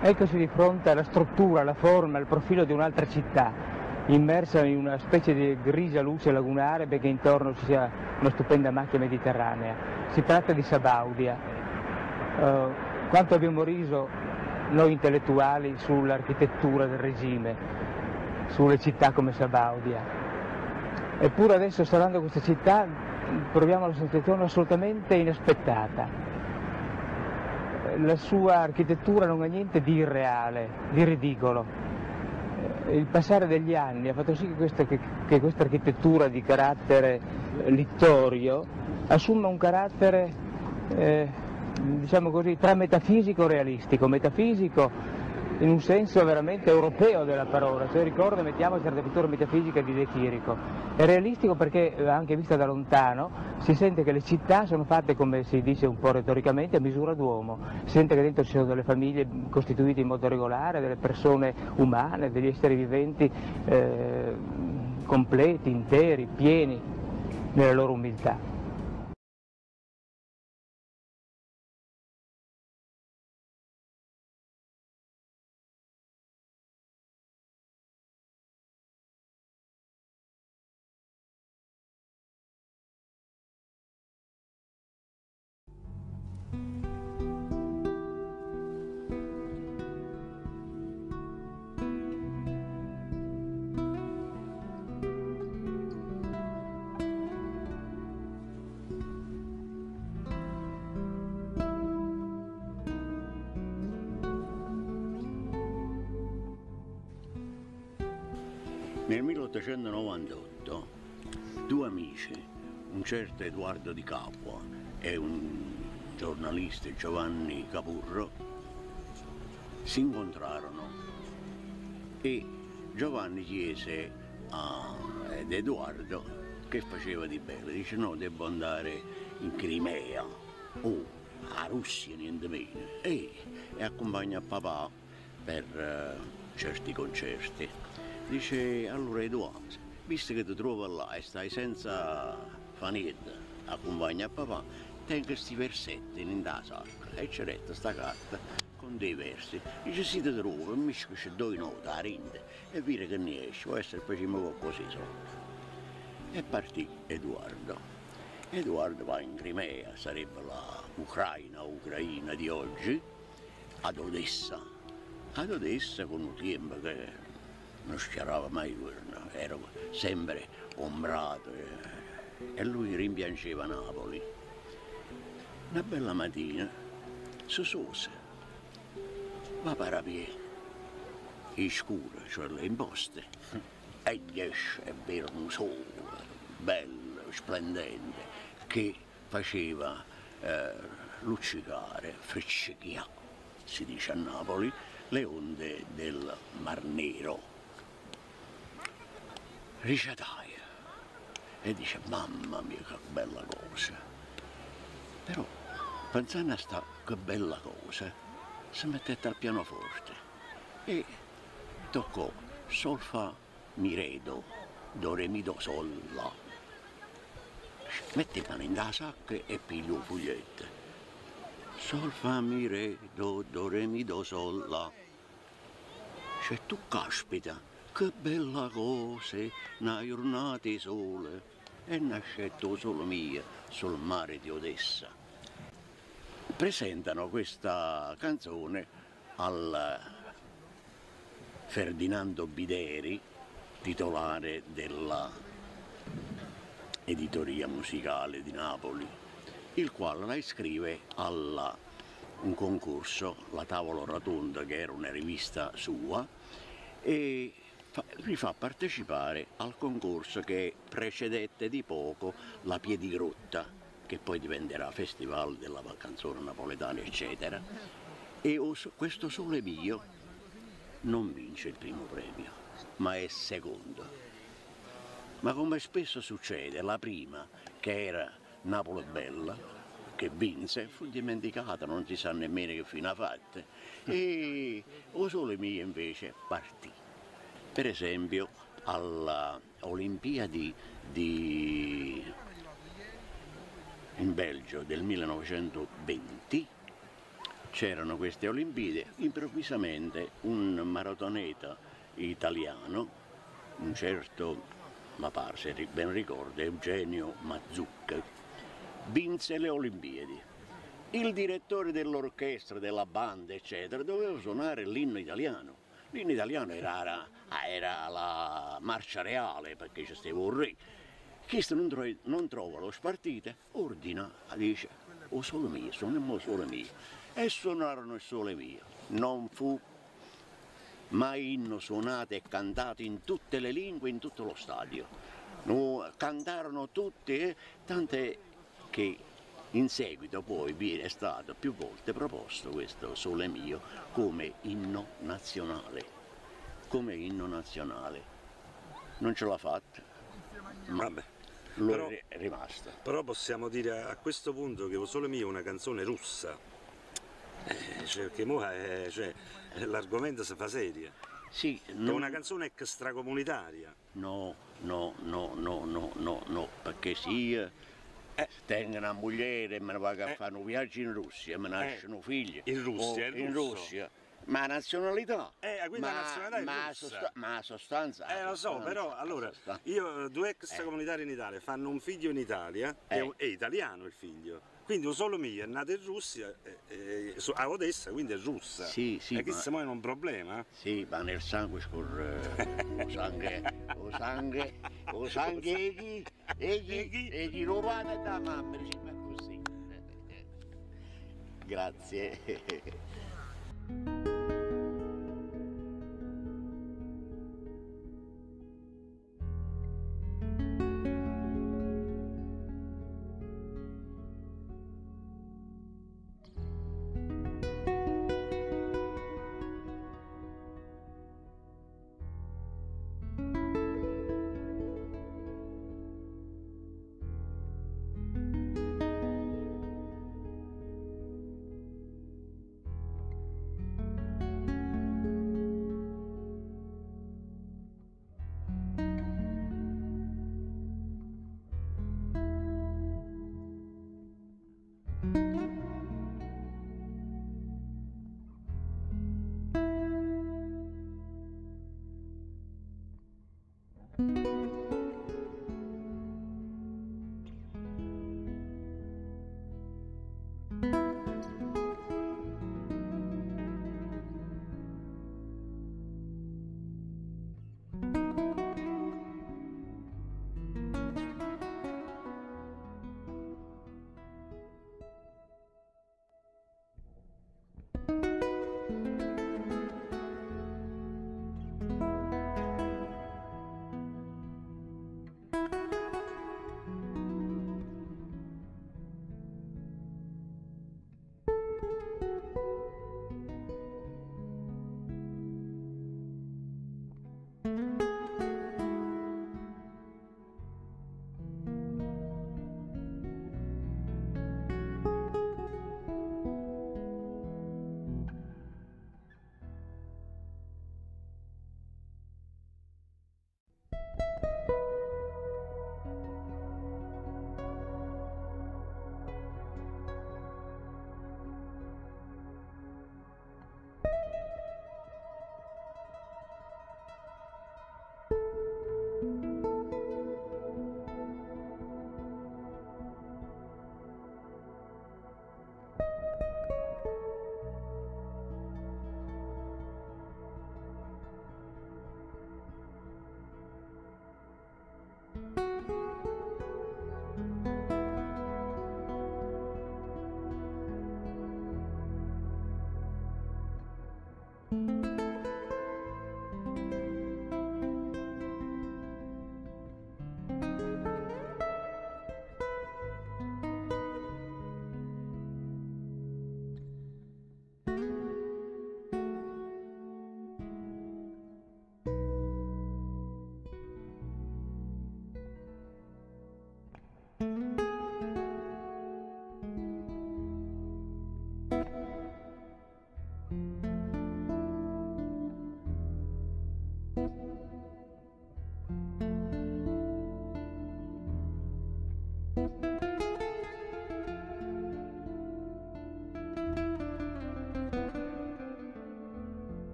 Eccoci di fronte alla struttura, alla forma, al profilo di un'altra città, immersa in una specie di grigia luce lagunare perché intorno ci sia una stupenda macchia mediterranea. Si tratta di Sabaudia. Uh, quanto abbiamo riso noi intellettuali sull'architettura del regime, sulle città come Sabaudia. Eppure adesso, osservando questa città, proviamo la sensazione assolutamente inaspettata la sua architettura non ha niente di irreale, di ridicolo. Il passare degli anni ha fatto sì che questa, che, che questa architettura di carattere littorio assuma un carattere, eh, diciamo così, tra metafisico e realistico. Metafisico in un senso veramente europeo della parola, cioè ricordo, mettiamo certe pittura metafisica di De Chirico. È realistico perché, eh, anche vista da lontano, si sente che le città sono fatte, come si dice un po' retoricamente, a misura d'uomo, si sente che dentro ci sono delle famiglie costituite in modo regolare, delle persone umane, degli esseri viventi eh, completi, interi, pieni nella loro umiltà. 1898 due amici, un certo Edoardo Di Capua e un giornalista Giovanni Capurro, si incontrarono e Giovanni chiese ad Edoardo che faceva di bello, dice no, devo andare in Crimea. O a Russia, niente meno, e, e accompagna papà per uh, certi concerti. Dice, allora Edoardo, visto che ti trovo là e stai senza fa niente, accompagna a papà, tengo questi versetti in da sacca e c'è retta sta carta con dei versi. Dice, si ti trovo, mi c'è due note a rinde e vire che ne esce, può essere facciamo qualcosa sopra. E partì Edoardo. Edoardo va in Crimea, sarebbe la Ucraina, Ucraina di oggi, ad Odessa. Ad Odessa con un tempo che non schiarava mai, era sempre ombrato e lui rimpiangeva Napoli. Una bella mattina si sose, va piedi, in scuro, cioè le imposte, e esce a bere un sole bello, splendente, che faceva eh, luccicare, friccichiare, si dice a Napoli, le onde del Mar Nero ricetaia e dice mamma mia che bella cosa. Però pensando a sta che bella cosa. Si mettette al pianoforte e toccò sol fa mi redo do re mi do sol la. Mette mano in da sacca e piglio un foglietto sol fa mi redo do re mi do sol la. Cioè tu caspita che bella cosa, una giornata di sole, e nascetto solo mia sul mare di Odessa. Presentano questa canzone al Ferdinando Bideri, titolare della editoria musicale di Napoli, il quale la iscrive a un concorso, la Tavola Rotonda, che era una rivista sua, e li fa partecipare al concorso che precedette di poco la Piedigrotta, che poi diventerà Festival della canzone napoletana, eccetera. E questo Sole Mio non vince il primo premio, ma è secondo. Ma come spesso succede, la prima, che era Napoli Bella, che vinse, fu dimenticata, non si sa nemmeno che fine ha fatto, e O Sole Mio invece partì per esempio alle Olimpiadi di... in Belgio del 1920 c'erano queste Olimpiadi, improvvisamente un maratoneta italiano, un certo, ma pare se ben ricordo, Eugenio Mazzucca, vinse le Olimpiadi. Il direttore dell'orchestra, della banda, eccetera, doveva suonare l'inno italiano. L'inno italiano era, era la marcia reale perché c'è stato un re. Questo non, tro non trova lo spartite, ordina, dice, o solo mio, suoniamo solo mio e suonarono il sole mio. Non fu mai inno suonato e cantato in tutte le lingue, in tutto lo stadio. No, cantarono tutti, tant'è che in seguito poi viene stato più volte proposto questo Sole mio come inno nazionale. Come inno nazionale. Non ce l'ha fatta. Ma Vabbè. Lo però, è rimasto. Però possiamo dire a questo punto che Sole mio è una canzone russa eh, cioè, che eh, cioè, l'argomento si fa seria. Sì, non... È una canzone extracomunitaria. No, no, no, no, no, no, no, perché sì, eh, tengo una moglie e me ne vado a eh. fare un viaggio in Russia, mi nascono eh. figli. In Russia, oh, in Russia. Ma nazionalità? Eh, quindi ma, la nazionalità ma, sosta ma sostanza. Eh, lo so, però allora, io, due extracomunitari in Italia fanno un figlio in Italia, è, è italiano il figlio quindi un solo mio è nato in Russia, eh, eh, a Odessa, quindi è russa. Sì, sì. E questo ma... è un problema? Sì, ma nel sangue scorre, o sangue, o sangue, o sangue, egli, egli, egli lo va da mamma, ma così. Grazie.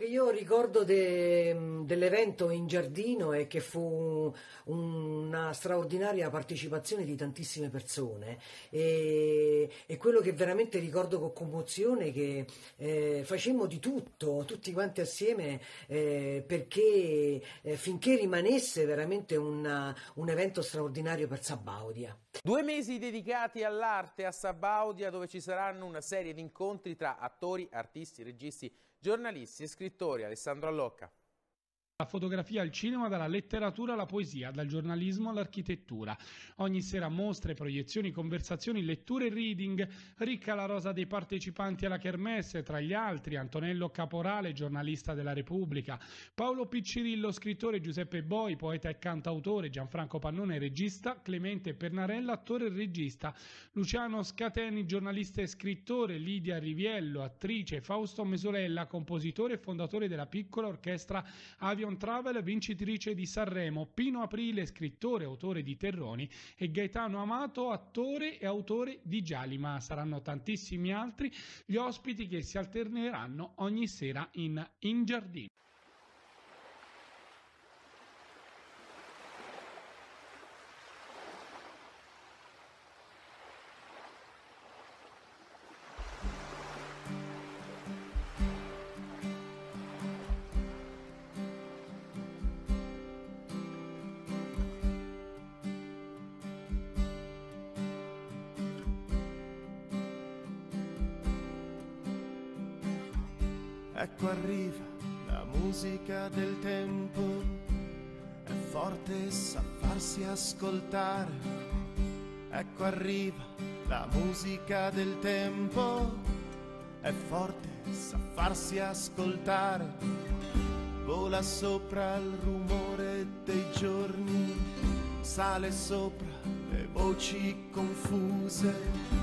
Io ricordo de, dell'evento in giardino e che fu una straordinaria partecipazione di tantissime persone e, e quello che veramente ricordo con commozione è che eh, facemmo di tutto, tutti quanti assieme, eh, perché eh, finché rimanesse veramente una, un evento straordinario per Sabaudia. Due mesi dedicati all'arte a Sabaudia dove ci saranno una serie di incontri tra attori, artisti, registi, giornalisti e scrittori. Alessandro Allocca. La fotografia al cinema, dalla letteratura alla poesia, dal giornalismo all'architettura. Ogni sera mostre, proiezioni, conversazioni, letture e reading. Ricca la rosa dei partecipanti alla Kermesse, tra gli altri Antonello Caporale, giornalista della Repubblica, Paolo Piccirillo, scrittore Giuseppe Boi, poeta e cantautore, Gianfranco Pannone, regista, Clemente Pernarella, attore e regista, Luciano Scateni, giornalista e scrittore, Lidia Riviello, attrice, Fausto Mesolella, compositore e fondatore della piccola orchestra Avio Lion Travel, vincitrice di Sanremo, Pino Aprile, scrittore e autore di Terroni e Gaetano Amato, attore e autore di Gialli, ma saranno tantissimi altri gli ospiti che si alterneranno ogni sera in In Giardino. Ecco arriva la musica del tempo, è forte sa farsi ascoltare. Ecco arriva la musica del tempo, è forte sa farsi ascoltare. Vola sopra il rumore dei giorni, sale sopra le voci confuse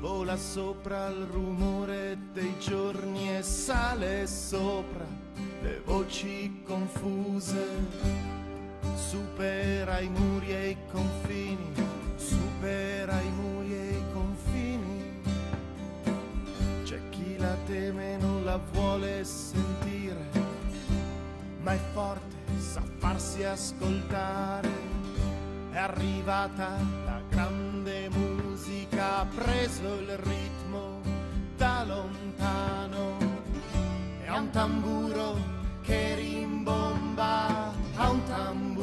vola sopra il rumore dei giorni e sale sopra le voci confuse, supera i muri e i confini, supera i muri e i confini. C'è chi la teme e non la vuole sentire, ma è forte, sa farsi ascoltare. È arrivata la grande preso il ritmo da lontano. Ha un tamburo che rimbomba, ha un tamburo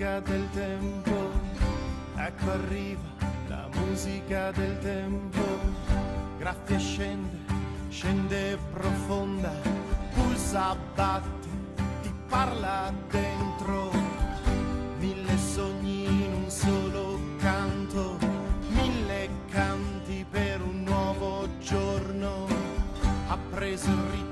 del tempo, ecco arriva la musica del tempo, graffia scende, scende profonda, pulsa, batte, ti parla dentro, mille sogni in un solo canto, mille canti per un nuovo giorno, ha preso il ritmo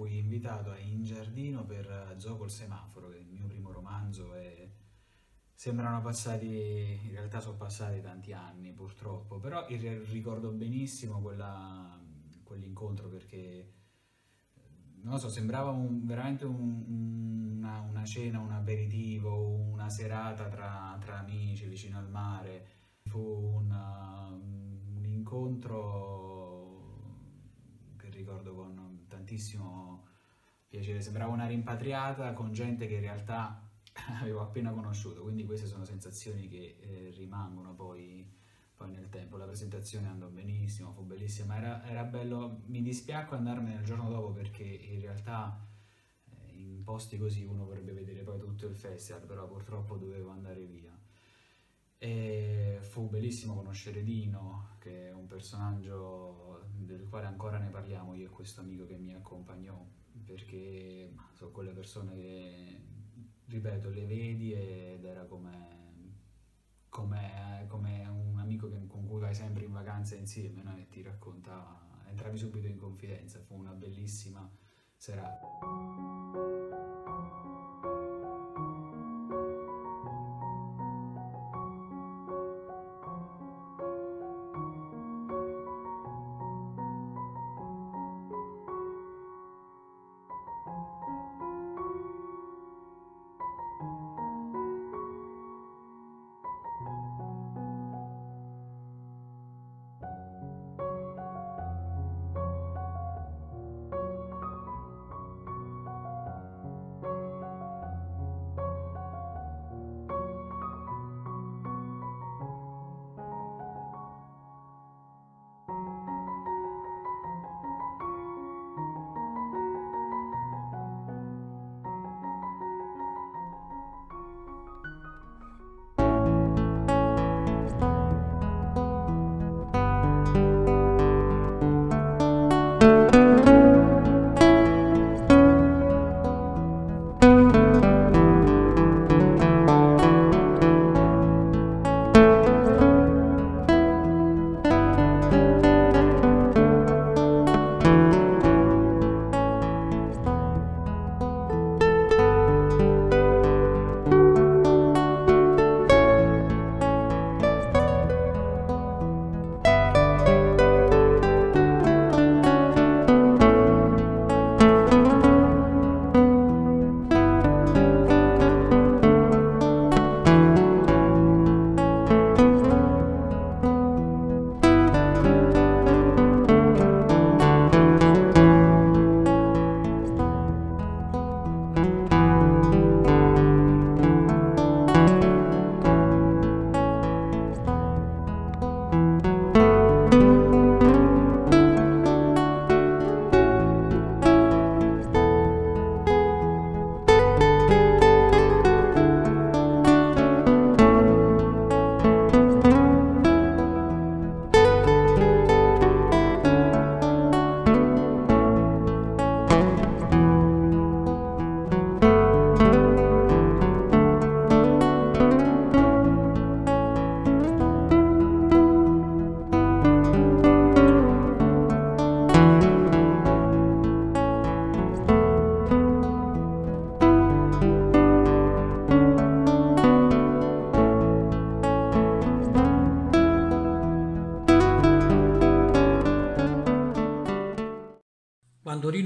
fui invitato in giardino per Gioco il semaforo, che è il mio primo romanzo e sembrano passati, in realtà sono passati tanti anni purtroppo, però ricordo benissimo quell'incontro perché non lo so, sembrava un, veramente un, una, una, cena, un aperitivo, una serata tra, tra amici vicino al mare. Fu una, un incontro che ricordo con tantissimo piacere. Sembrava una rimpatriata con gente che in realtà avevo appena conosciuto, quindi queste sono sensazioni che eh, rimangono poi poi nel tempo la presentazione andò benissimo, fu bellissima, era, era bello, mi dispiacque andarmene il giorno dopo perché in realtà eh, in posti così uno vorrebbe vedere poi tutto il festival, però purtroppo dovevo andare via. E fu bellissimo conoscere Dino, che è un personaggio del quale ancora ne parliamo io e questo amico che mi accompagnò, perché sono quelle persone che, ripeto, le vedi ed era come come, come un amico che, con cui vai sempre in vacanza insieme no? e ti racconta, entravi subito in confidenza, fu una bellissima serata.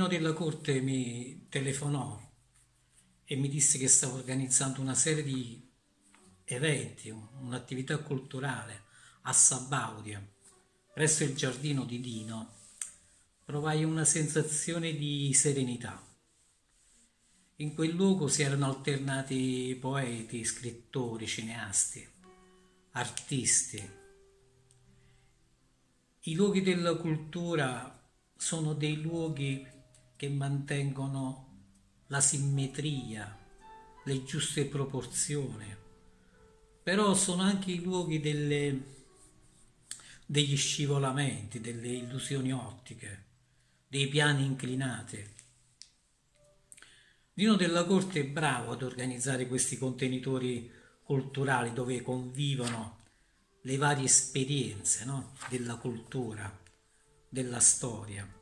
Rino della Corte mi telefonò e mi disse che stavo organizzando una serie di eventi, un'attività culturale a Sabaudia, presso il giardino di Dino, provai una sensazione di serenità. In quel luogo si erano alternati poeti, scrittori, cineasti, artisti. I luoghi della cultura sono dei luoghi che mantengono la simmetria, le giuste proporzioni, però sono anche i luoghi delle, degli scivolamenti, delle illusioni ottiche, dei piani inclinati. Dino della Corte è bravo ad organizzare questi contenitori culturali dove convivono le varie esperienze no? della cultura, della storia.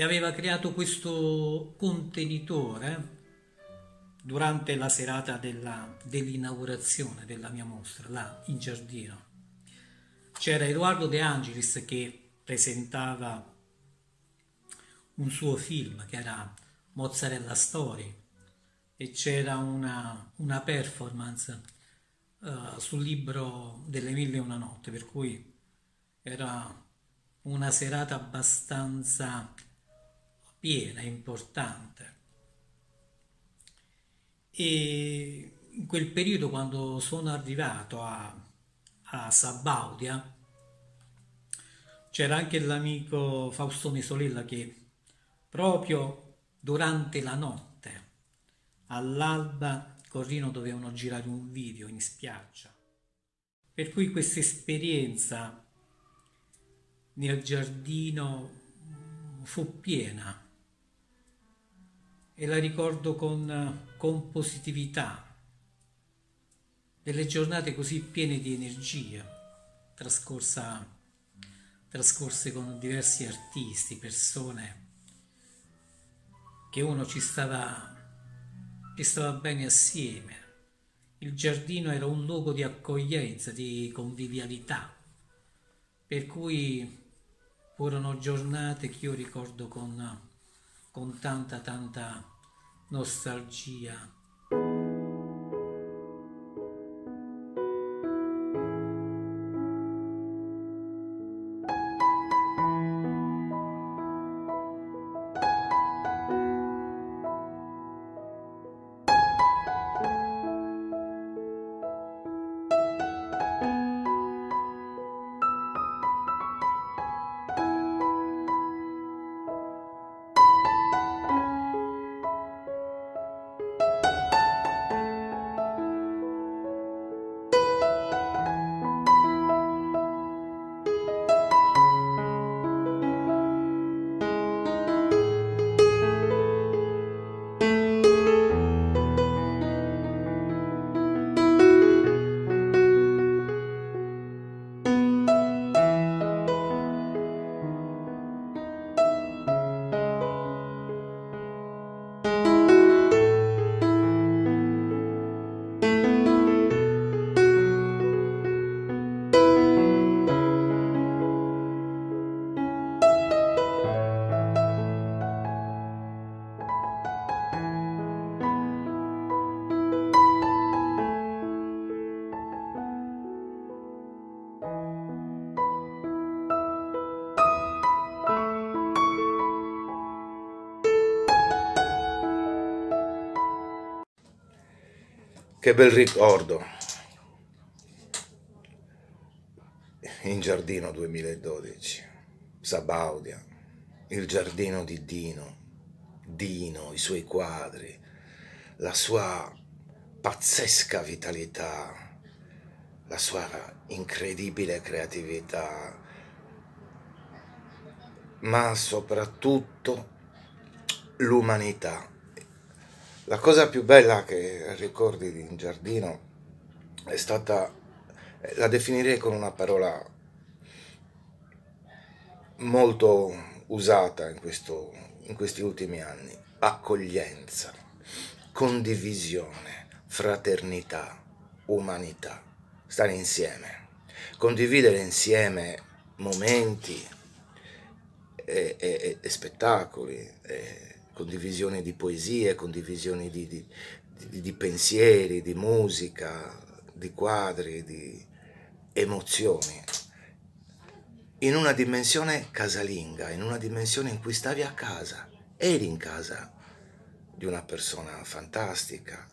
E aveva creato questo contenitore durante la serata della, dell'inaugurazione della mia mostra, là in giardino. C'era Edoardo De Angelis che presentava un suo film che era Mozzarella Story e c'era una, una performance uh, sul libro delle mille e una notte, per cui era una serata abbastanza piena, importante. E in quel periodo, quando sono arrivato a, a Sabaudia, c'era anche l'amico Faustone Solella che proprio durante la notte, all'alba, Corrino dovevano girare un video in spiaggia. Per cui questa esperienza nel giardino fu piena e la ricordo con, con positività, delle giornate così piene di energia, trascorsa, trascorse con diversi artisti, persone che uno ci stava, ci stava bene assieme. Il giardino era un luogo di accoglienza, di convivialità, per cui furono giornate che io ricordo con, con tanta, tanta nostalgia. Che bel ricordo. In giardino 2012, Sabaudia, il giardino di Dino, Dino, i suoi quadri, la sua pazzesca vitalità, la sua incredibile creatività, ma soprattutto l'umanità la cosa più bella che ricordi in giardino è stata, la definirei con una parola molto usata in, questo, in questi ultimi anni, accoglienza, condivisione, fraternità, umanità, stare insieme, condividere insieme momenti e, e, e spettacoli. E, condivisione di poesie, condivisione di, di, di, di pensieri, di musica, di quadri, di emozioni, in una dimensione casalinga, in una dimensione in cui stavi a casa, eri in casa di una persona fantastica,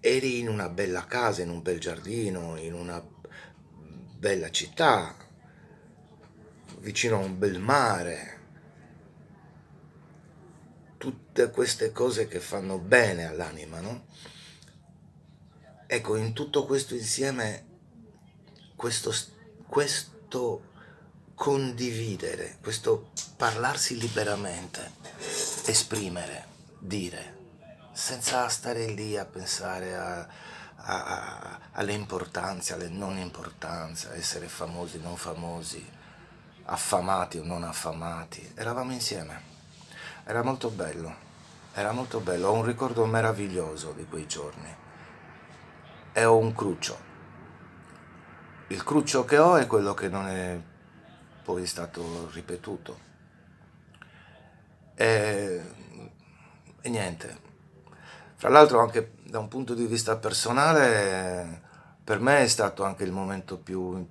eri in una bella casa, in un bel giardino, in una bella città, vicino a un bel mare, tutte queste cose che fanno bene all'anima, no? Ecco, in tutto questo insieme, questo, questo condividere, questo parlarsi liberamente, esprimere, dire, senza stare lì a pensare a, a, alle importanze, alle non importanze, essere famosi, non famosi, affamati o non affamati, eravamo insieme. Era molto bello, era molto bello, ho un ricordo meraviglioso di quei giorni. E ho un cruccio. Il cruccio che ho è quello che non è poi stato ripetuto. E, e niente. Fra l'altro anche da un punto di vista personale, per me è stato anche il momento più,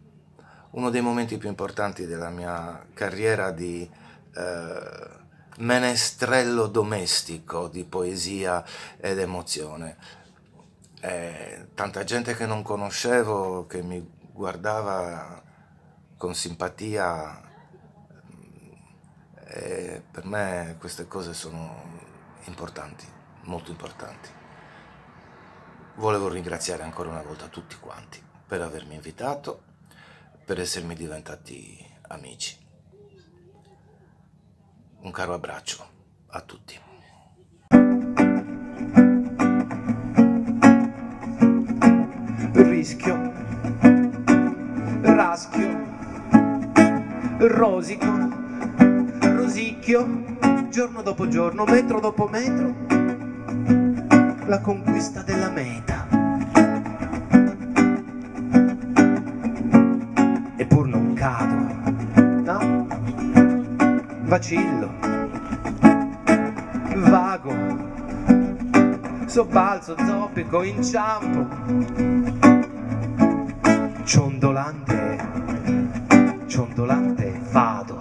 uno dei momenti più importanti della mia carriera di eh, menestrello domestico di poesia ed emozione. Eh, tanta gente che non conoscevo, che mi guardava con simpatia, e per me queste cose sono importanti, molto importanti. Volevo ringraziare ancora una volta tutti quanti per avermi invitato, per essermi diventati amici. Un caro abbraccio a tutti. Rischio, raschio, rosico, rosicchio, giorno dopo giorno, metro dopo metro, la conquista della meta. Eppur non cado? Vacillo, vago, sobbalzo, zoppico, inciampo, ciondolante, ciondolante vado.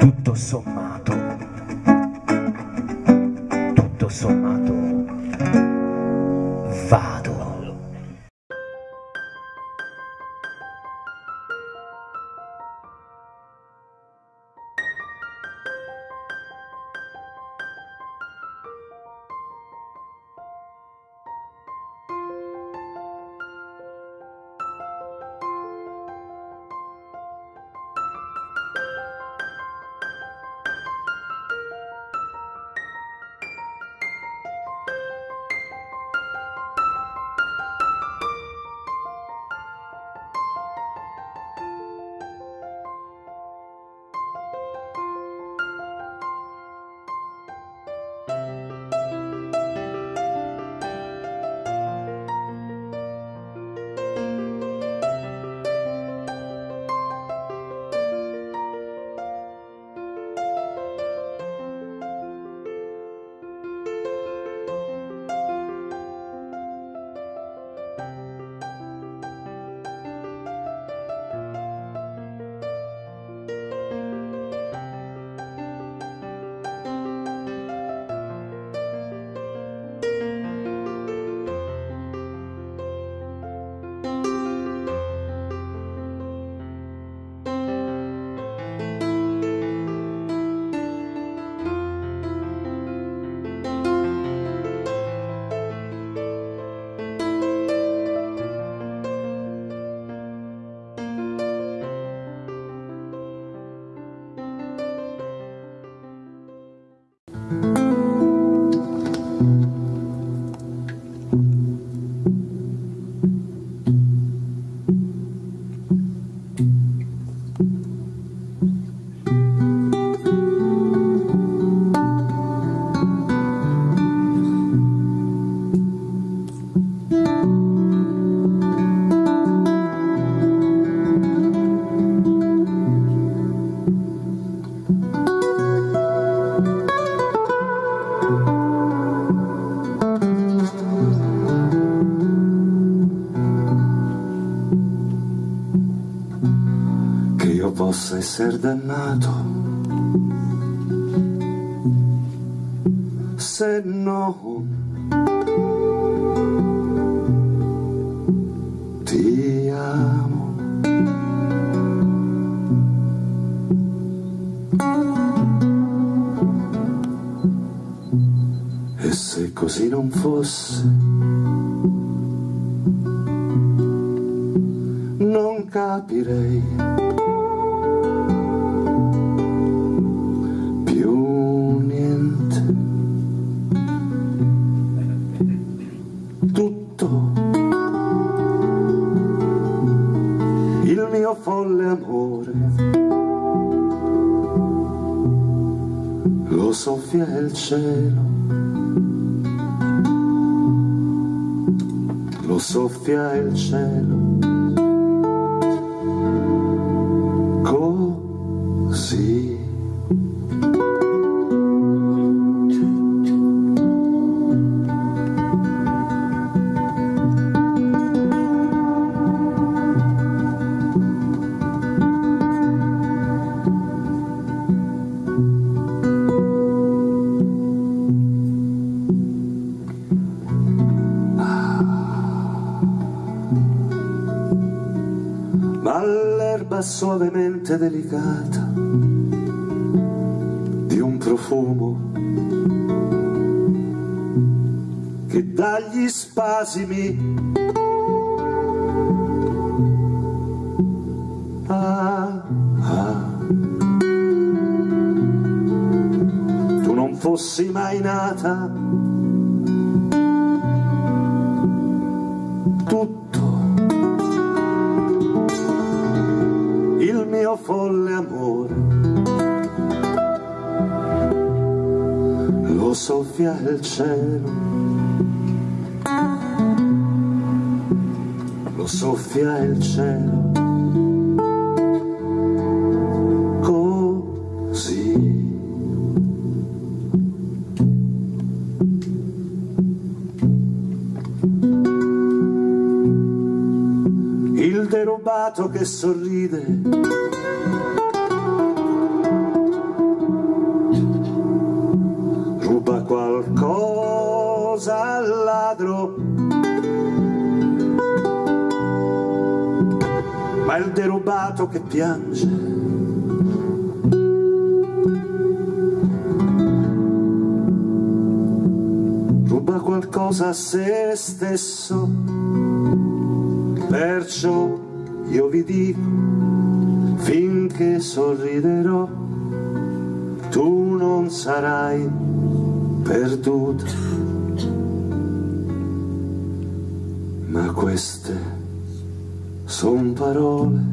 Tutto sommato, tutto sommato, vado. Possa essere dannato se non ti amo. E se così non fosse, non capirei cielo, lo soffia il cielo. Il derubato che sorride. Ruba qualcosa al ladro. Ma il derubato che piange. Ruba qualcosa a se stesso. Perciò io vi dico finché sorriderò tu non sarai perduta. Ma queste son parole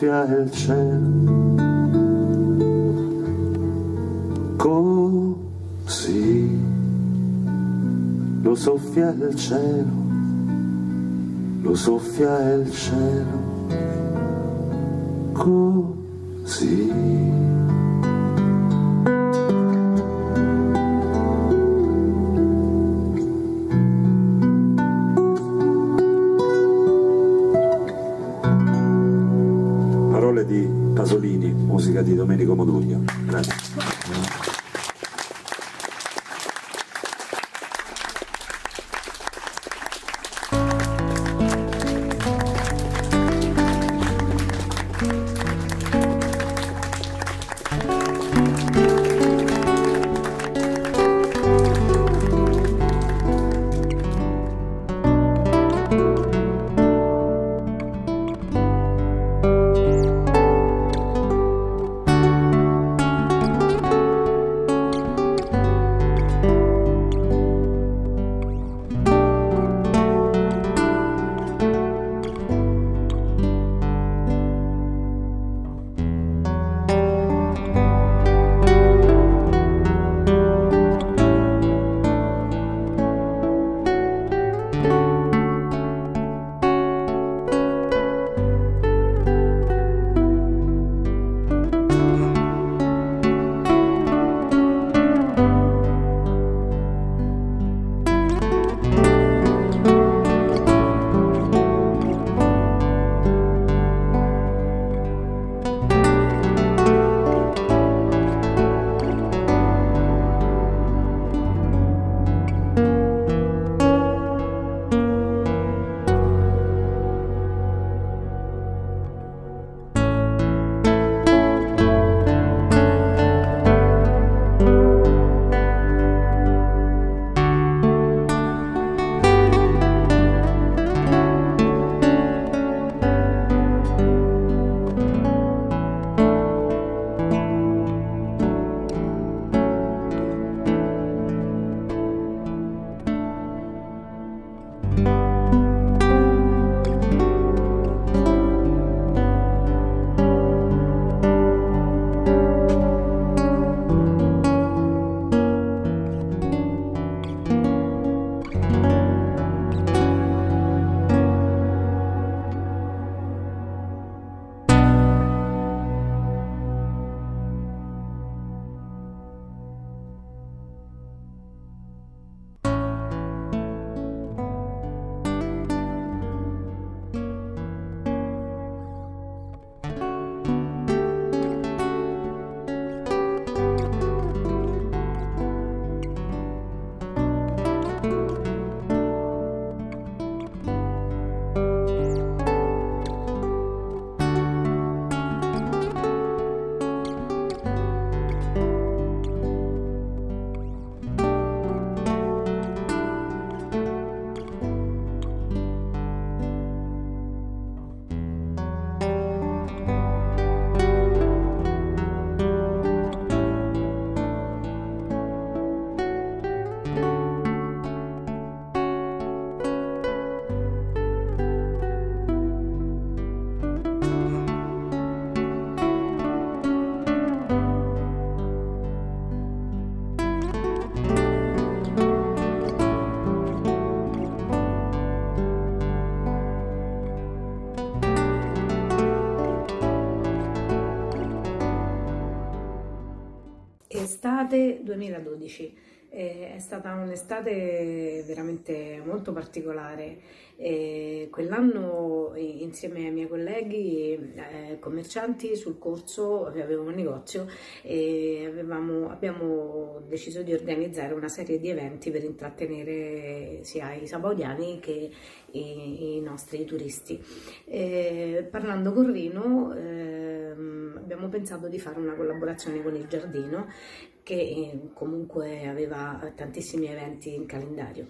soffia il cielo. Così lo soffia il cielo lo soffia il cielo. Così estate 2012. Eh, è stata un'estate veramente molto particolare. Eh, quell'anno insieme ai miei colleghi eh, commercianti sul corso avevo un negozio e avevamo, abbiamo deciso di organizzare una serie di eventi per intrattenere sia i sabaudiani che i, i nostri turisti. Eh, parlando con Rino ehm, abbiamo pensato di fare una collaborazione con il Giardino che eh, comunque aveva tantissimi eventi in calendario.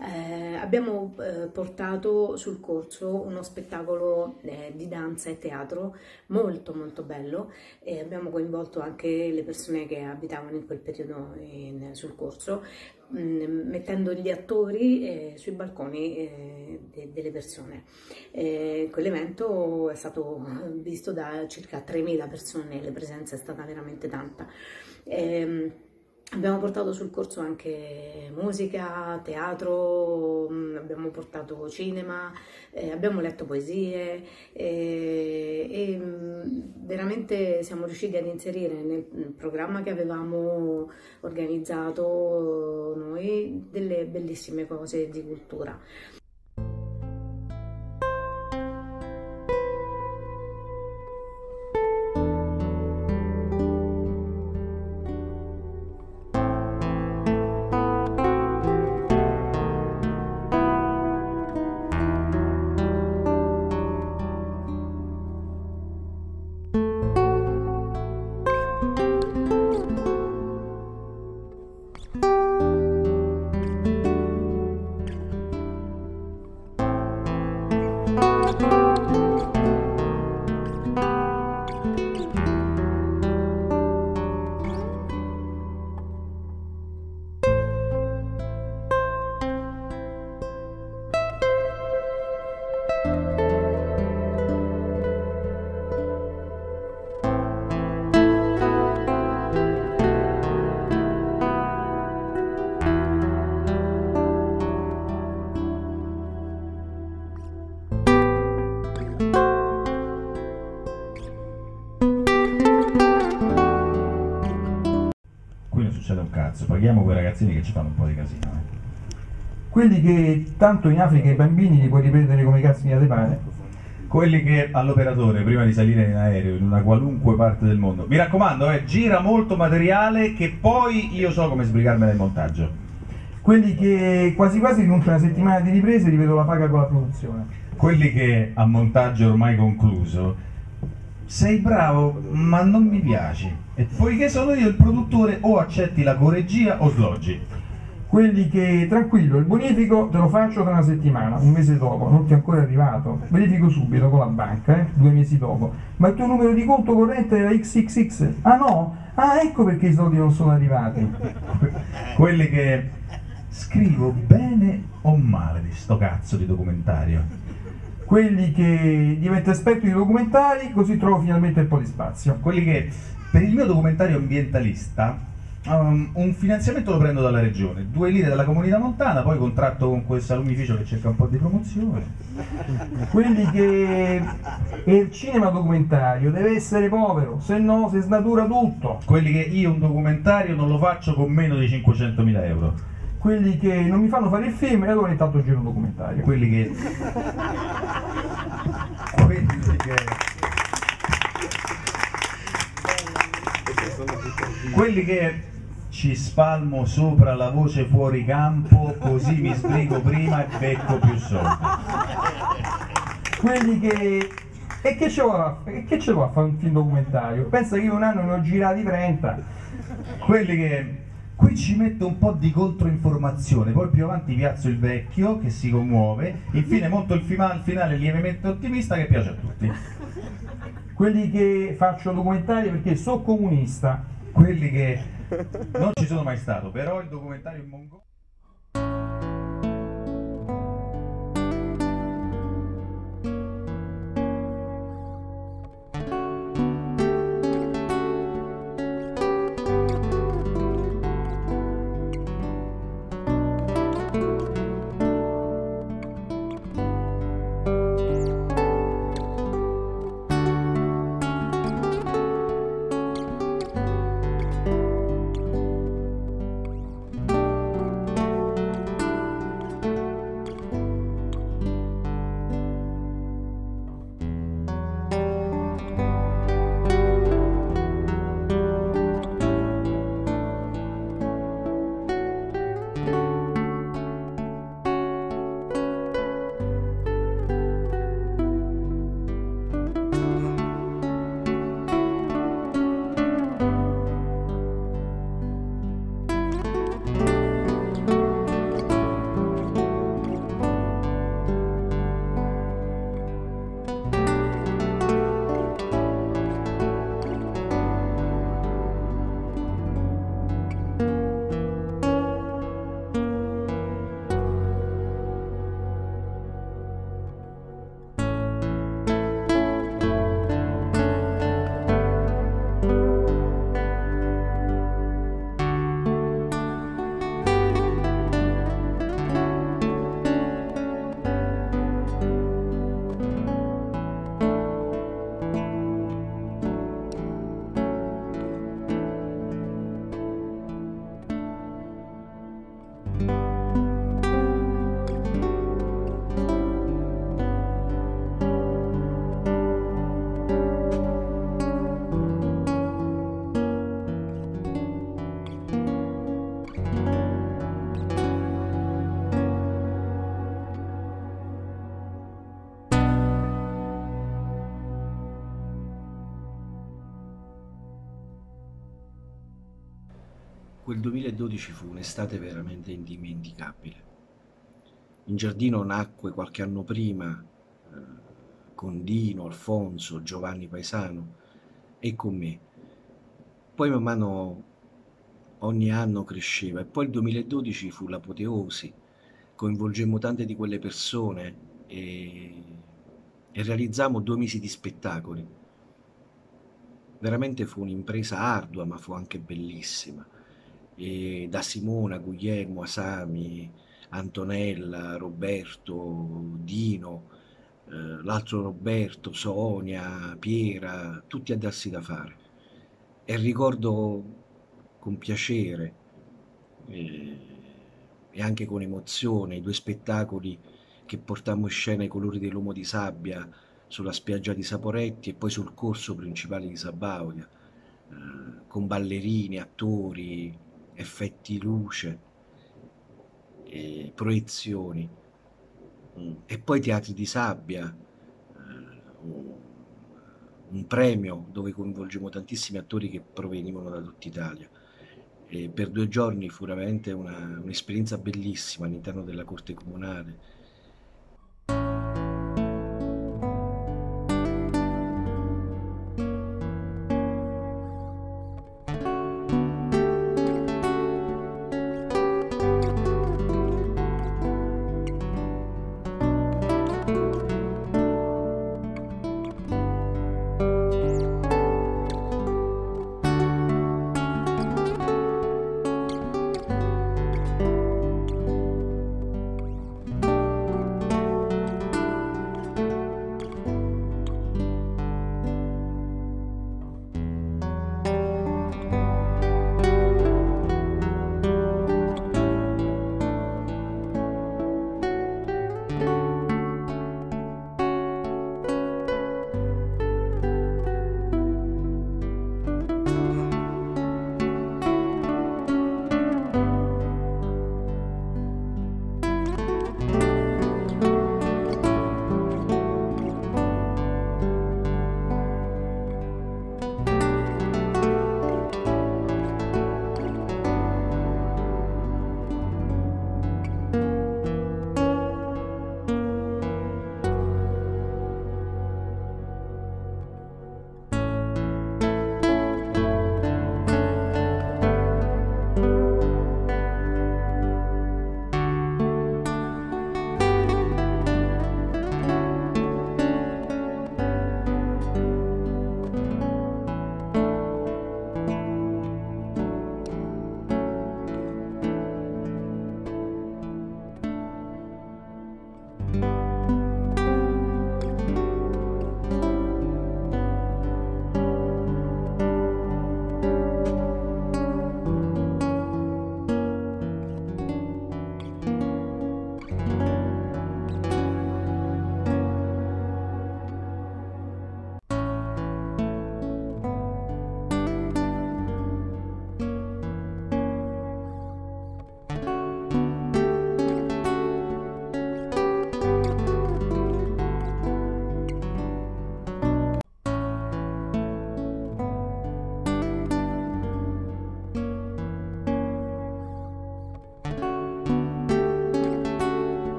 Eh, abbiamo eh, portato sul corso uno spettacolo eh, di danza e teatro molto molto bello e abbiamo coinvolto anche le persone che abitavano in quel periodo in, sul corso mm, mettendo gli attori eh, sui balconi eh, de, delle persone. quell'evento è stato visto da circa 3.000 persone, la presenza è stata veramente tanta. Ehm, abbiamo portato sul corso anche musica, teatro, mm, abbiamo portato cinema, eh, abbiamo letto poesie eh, e mm, veramente siamo riusciti ad inserire nel programma che avevamo organizzato noi delle bellissime cose di cultura. Bye. Paghiamo quei ragazzini che ci fanno un po' di casino. Eh. Quelli che tanto in Africa i bambini li puoi riprendere come cazzo di pane. Quelli che all'operatore, prima di salire in aereo in una qualunque parte del mondo, mi raccomando, eh, gira molto materiale che poi io so come sbrigarmela in montaggio. Quelli che quasi quasi rinunciano una settimana di riprese e rivedo la paga con la produzione. Quelli che a montaggio ormai concluso sei bravo ma non mi piaci e poiché sono io il produttore o accetti la correggia o sloggi. Quelli che tranquillo il bonifico te lo faccio tra una settimana un mese dopo non ti è ancora arrivato. Verifico subito con la banca eh, due mesi dopo. Ma il tuo numero di conto corrente era XXX ah no? ah ecco perché i soldi non sono arrivati. Quelli che scrivo bene o male di sto cazzo di documentario. Quelli che diventa esperto di documentari, così trovo finalmente un po' di spazio. Quelli che per il mio documentario ambientalista um, un finanziamento lo prendo dalla regione, due lire dalla comunità montana, poi contratto con quel salumificio che cerca un po' di promozione. quelli che il cinema documentario deve essere povero, se no si snatura tutto. Quelli che io un documentario non lo faccio con meno di 500.000 euro quelli che non mi fanno fare il film e allora intanto giro un documentario. Quelli che... quelli che... quelli che ci spalmo sopra la voce fuori campo così mi sbrigo prima e becco più soldi. Quelli che... E che ce ce a fare un film documentario? Pensa che io un anno ne ho girati 30. Quelli che Qui ci metto un po' di controinformazione, poi più avanti piazzo il vecchio che si commuove, infine monto il finale lievemente ottimista che piace a tutti. Quelli che faccio documentari perché sono comunista. Quelli che non ci sono mai stato, però il documentario in mongolo... quel 2012 fu un'estate veramente indimenticabile. In giardino nacque qualche anno prima eh, con Dino, Alfonso, Giovanni Paesano e con me. Poi man mano ogni anno cresceva e poi il 2012 fu l'apoteosi, coinvolgemmo tante di quelle persone e, e realizzammo due mesi di spettacoli. Veramente fu un'impresa ardua ma fu anche bellissima. E da Simona, Guglielmo, Asami, Antonella, Roberto, Dino, eh, l'altro Roberto, Sonia, Piera, tutti a darsi da fare. E ricordo con piacere eh, e anche con emozione i due spettacoli che portammo in scena i colori dell'uomo di sabbia sulla spiaggia di Saporetti e poi sul corso principale di Sabaudia, eh, con ballerini, attori, effetti luce, e proiezioni, mm, e poi teatri di sabbia, eh, un premio dove coinvolgemmo tantissimi attori che provenivano da tutta Italia. E per due giorni fu veramente un'esperienza bellissima all'interno della corte comunale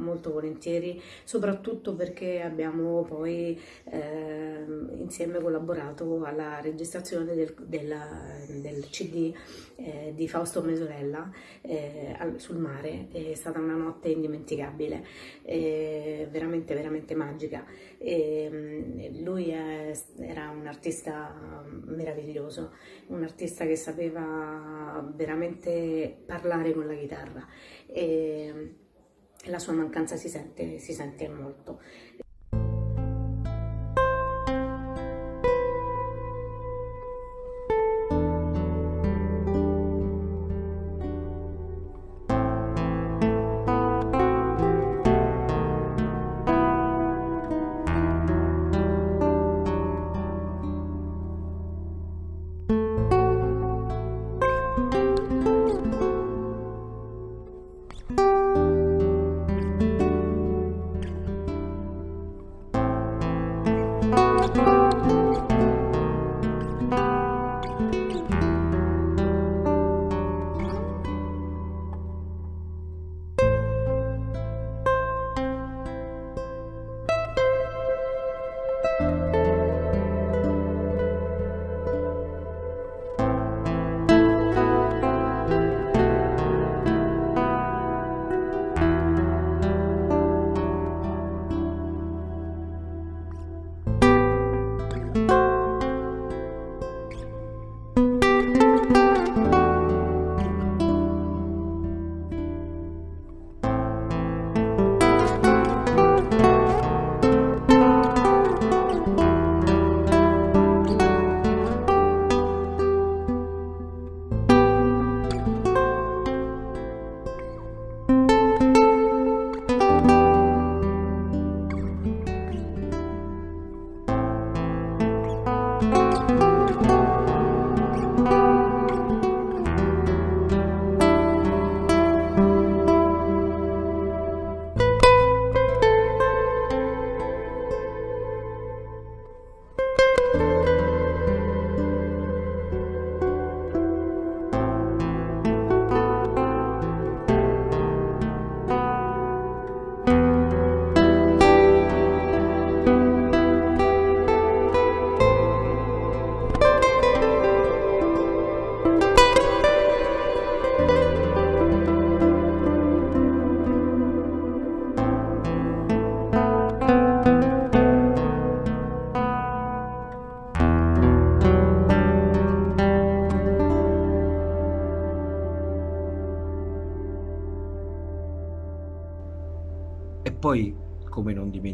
molto, volentieri, soprattutto perché abbiamo poi eh, insieme collaborato alla registrazione del, della, del CD eh, di Fausto Mesorella eh, sul mare, è stata una notte indimenticabile, veramente, veramente magica. E, lui è, era un artista meraviglioso, un artista che sapeva veramente parlare con la chitarra e la sua mancanza si sente, si sente molto.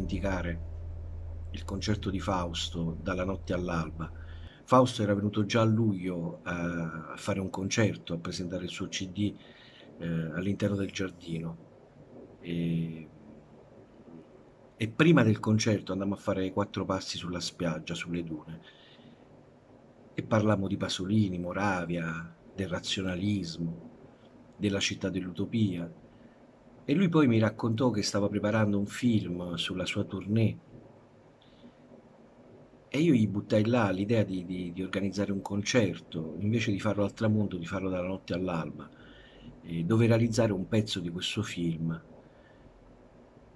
Dimenticare, il concerto di Fausto dalla notte all'alba. Fausto era venuto già a luglio a, fare un concerto, a presentare il suo CD eh, all'interno del giardino. E, e prima del concerto andammo a fare quattro passi sulla spiaggia, sulle dune, e parlammo di Pasolini, Moravia, del razionalismo, della città dell'utopia e lui poi mi raccontò che stava preparando un film sulla sua tournée e io gli buttai là l'idea di, di, di organizzare un concerto, invece di farlo al tramonto, di farlo dalla notte all'alba, dove realizzare un pezzo di questo film.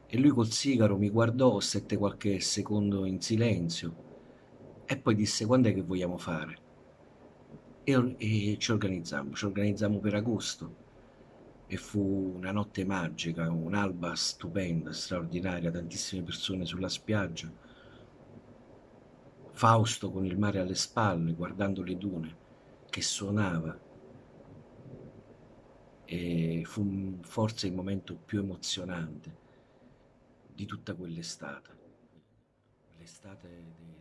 E lui col sigaro mi guardò, stette qualche secondo in silenzio e poi disse quando è che vogliamo fare? E, e ci organizzammo, ci organizzammo per agosto e fu una notte magica, un'alba stupenda, straordinaria, tantissime persone sulla spiaggia. Fausto con il mare alle spalle, guardando le dune, che suonava. E fu forse il momento più emozionante di tutta quell'estate, l'estate del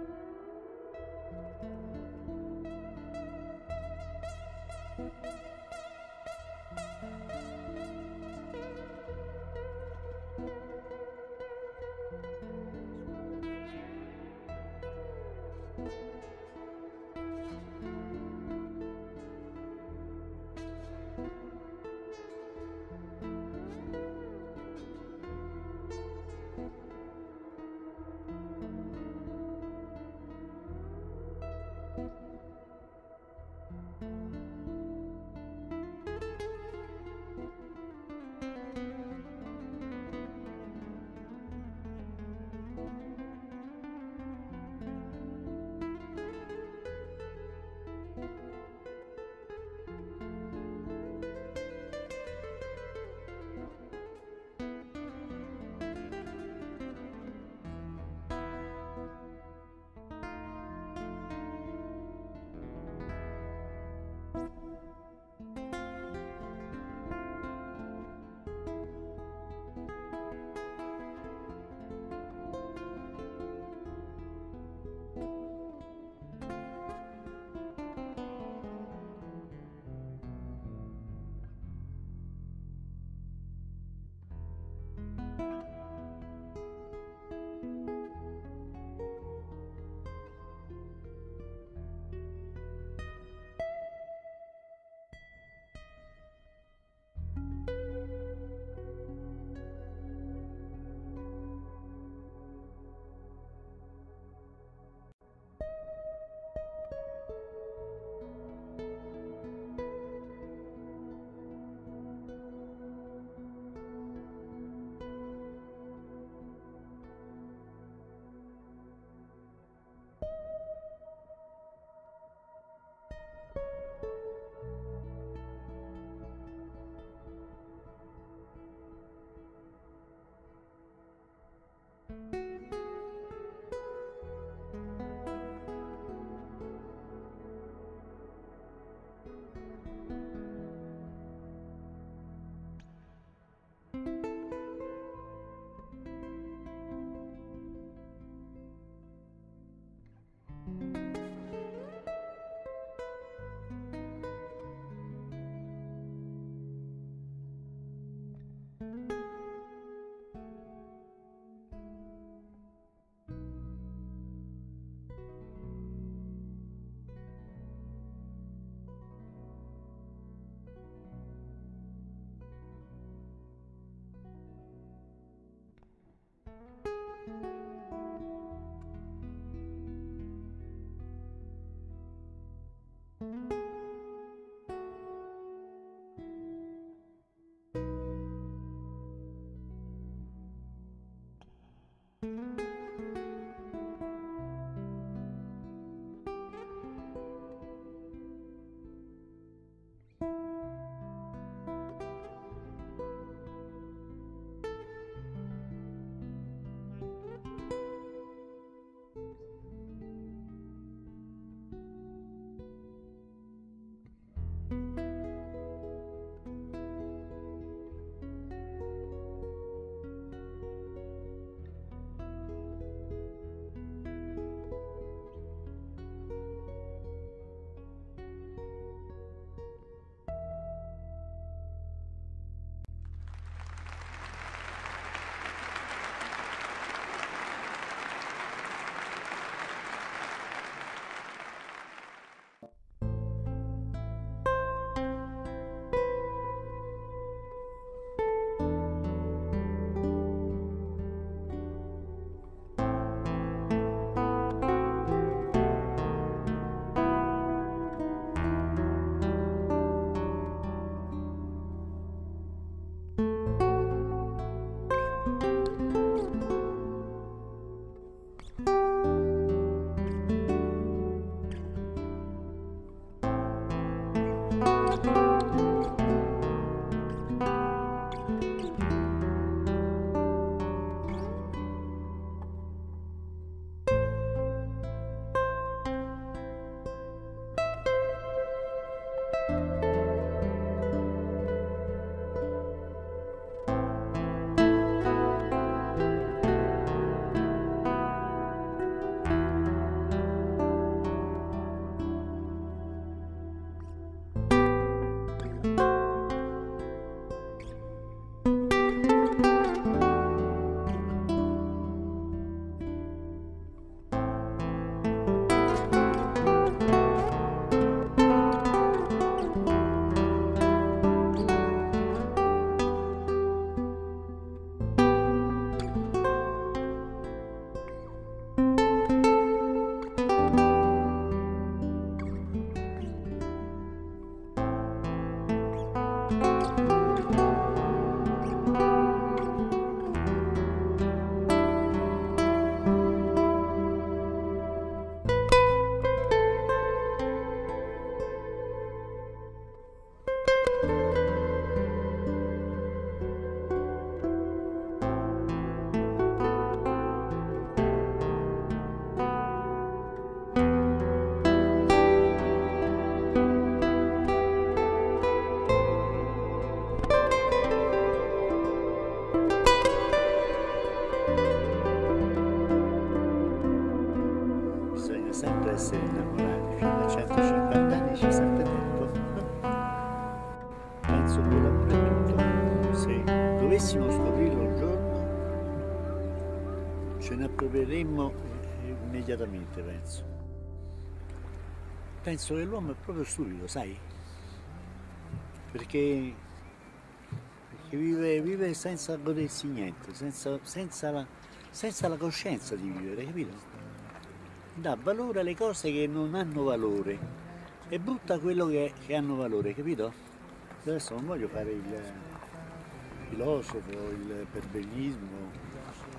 immediatamente, penso. Penso che l'uomo è proprio stupido, sai? Perché, perché vive, vive senza godersi niente, senza, senza la, senza la coscienza di vivere, capito? Dà valore alle cose che non hanno valore e butta quello che, che hanno valore, capito? Adesso non voglio fare il filosofo, il perbenismo,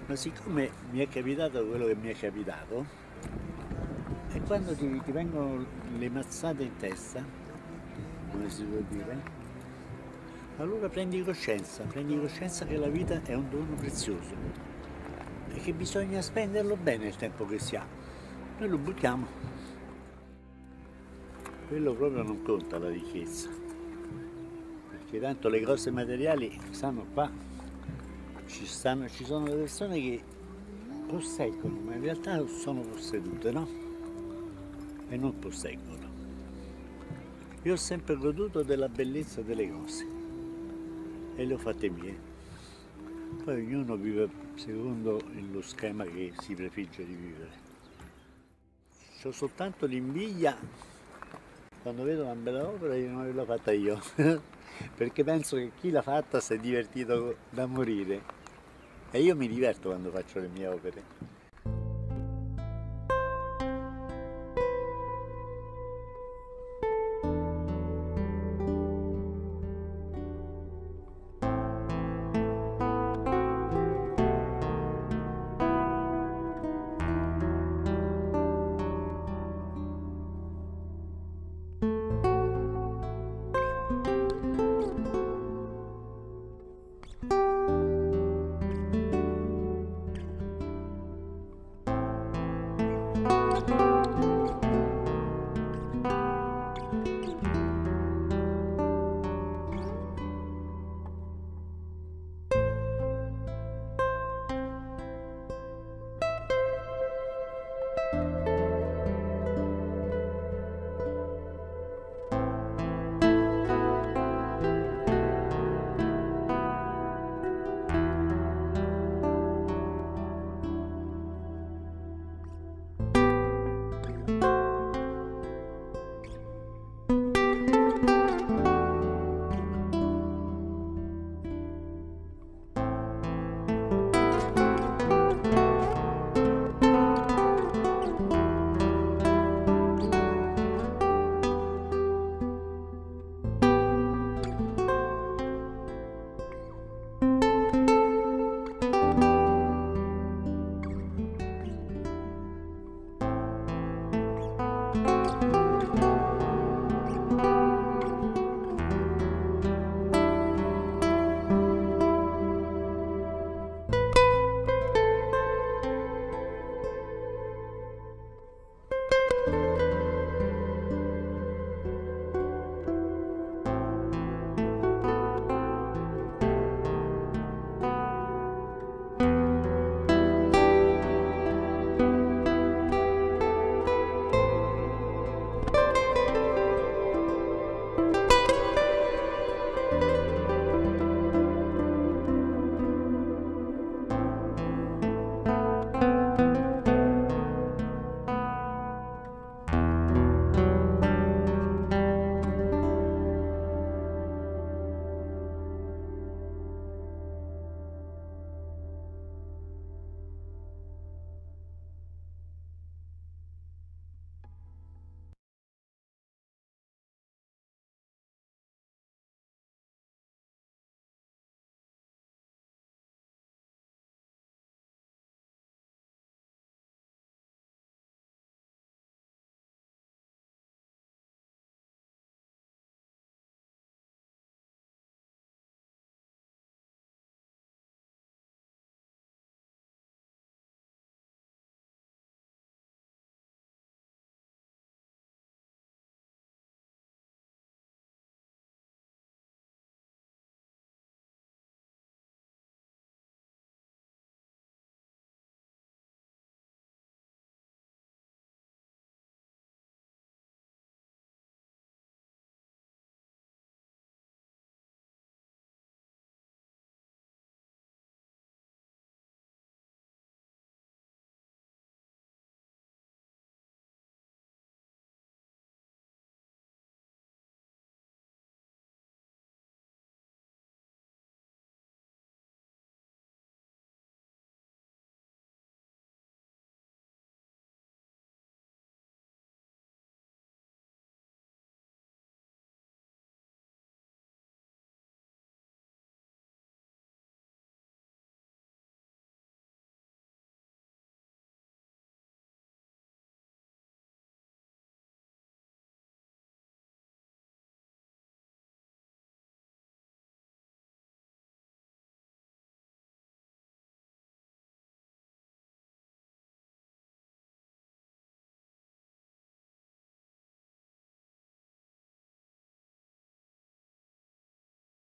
ma siccome mi è capitato quello che mi è capitato, e quando ti, ti vengono le mazzate in testa, come si può dire, allora prendi coscienza, prendi coscienza che la vita è un dono prezioso e che bisogna spenderlo bene il tempo che si ha. Noi lo buttiamo. Quello proprio non conta la ricchezza, perché tanto le cose materiali stanno qua, ci, stanno, ci sono le persone che posseggono, ma in realtà sono possedute, no? E non posseggono. Io ho sempre goduto della bellezza delle cose e le ho fatte mie. Poi ognuno vive secondo lo schema che si prefigge di vivere. Ho soltanto l'invidia quando vedo una bella opera di non averla fatta io, perché penso che chi l'ha fatta si è divertito da morire e io mi diverto quando faccio le mie opere.